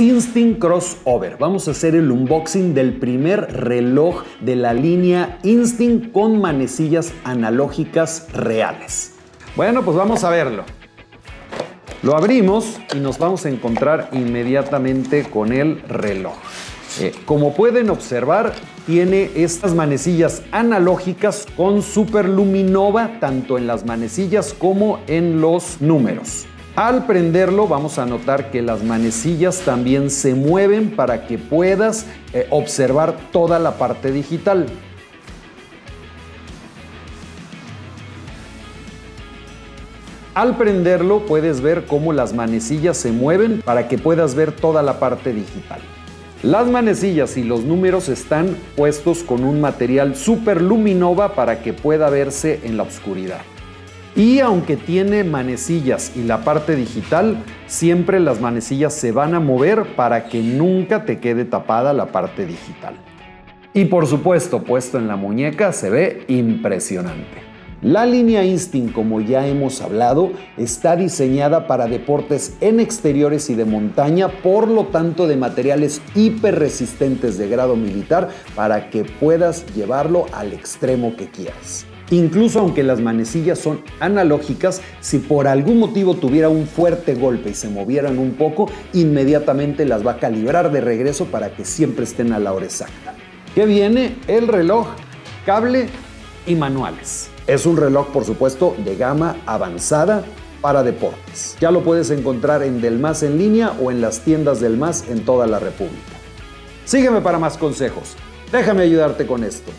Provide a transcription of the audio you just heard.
Instinct Crossover. Vamos a hacer el unboxing del primer reloj de la línea Instinct con manecillas analógicas reales. Bueno, pues vamos a verlo. Lo abrimos y nos vamos a encontrar inmediatamente con el reloj. Eh, como pueden observar, tiene estas manecillas analógicas con superluminova tanto en las manecillas como en los números. Al prenderlo vamos a notar que las manecillas también se mueven para que puedas eh, observar toda la parte digital. Al prenderlo puedes ver cómo las manecillas se mueven para que puedas ver toda la parte digital. Las manecillas y los números están puestos con un material super luminova para que pueda verse en la oscuridad. Y aunque tiene manecillas y la parte digital, siempre las manecillas se van a mover para que nunca te quede tapada la parte digital. Y por supuesto, puesto en la muñeca se ve impresionante. La línea Instinct, como ya hemos hablado, está diseñada para deportes en exteriores y de montaña, por lo tanto de materiales hiper resistentes de grado militar para que puedas llevarlo al extremo que quieras. Incluso aunque las manecillas son analógicas, si por algún motivo tuviera un fuerte golpe y se movieran un poco, inmediatamente las va a calibrar de regreso para que siempre estén a la hora exacta. ¿Qué viene? El reloj, cable y manuales. Es un reloj, por supuesto, de gama avanzada para deportes. Ya lo puedes encontrar en Del Más en línea o en las tiendas Del Más en toda la República. Sígueme para más consejos. Déjame ayudarte con esto.